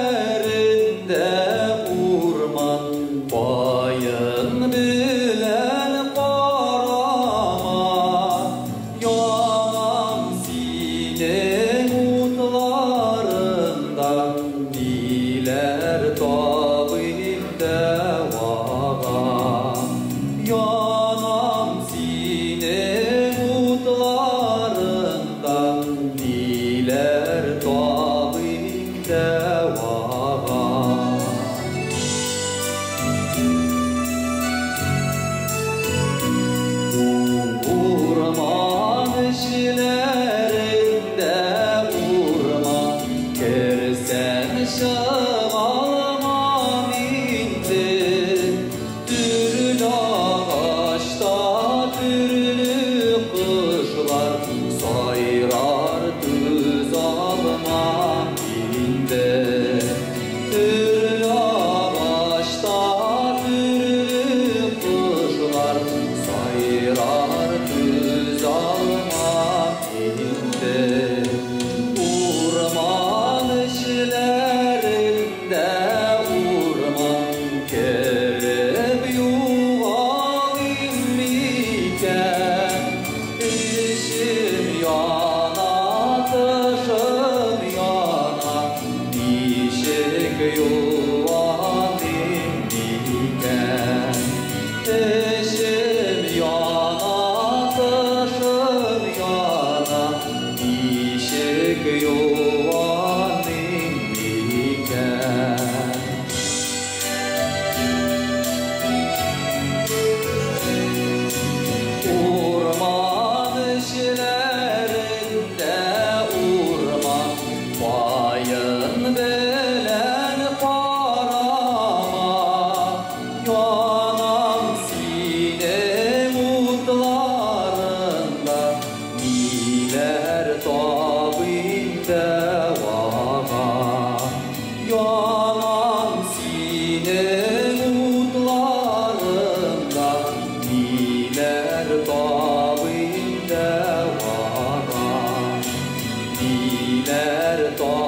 Where show. Шем لا ارتاح